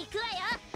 行くわよ。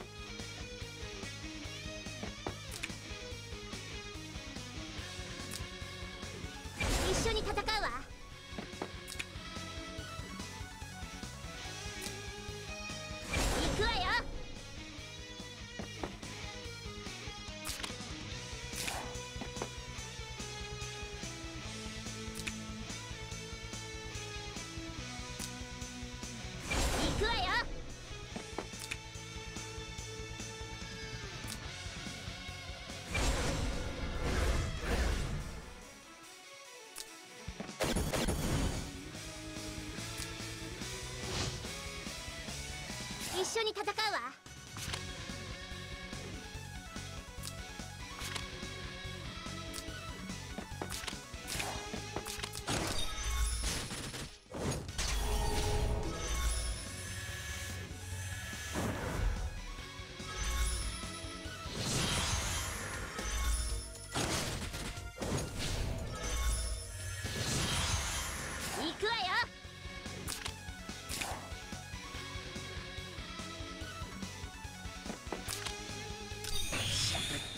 緒に戦うわ。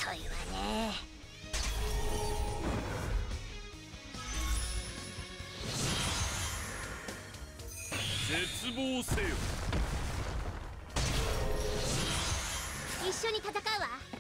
といわね。絶望せよ。一緒に戦うわ